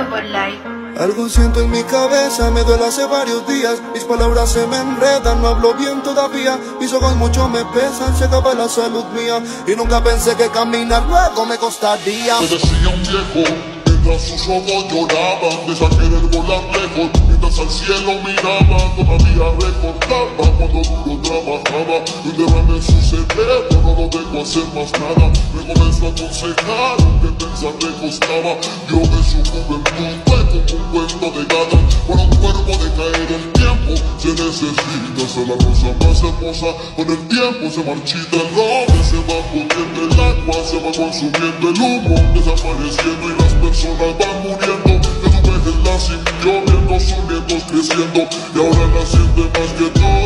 por like. Algo siento en mi cabeza, me duele hace varios días. Mis palabras se me enredan, no hablo bien todavía. Mis ojos mucho me pesan, se acaba la salud mía. Y nunca pensé que caminar luego me costaría. Me decía un viejo, mientras sus ojos lloraban De querer volar lejos, mientras al cielo miraba Todavía recordaba cuando duro trabajaba. Y un derrame en su cerebro, no lo dejo hacer más nada. Me comenzó a aconsejar, que pensar le costaba Yo de su juventud como un cuento de gata Para un cuerpo de caer el tiempo Se necesita ser la rosa más hermosa. Con el tiempo se marchita el roble Se va poniendo el agua Se va consumiendo el humo Desapareciendo y las personas van muriendo. Que tu vejez la siguió viendo Sus nietos creciendo. Y ahora la siente más que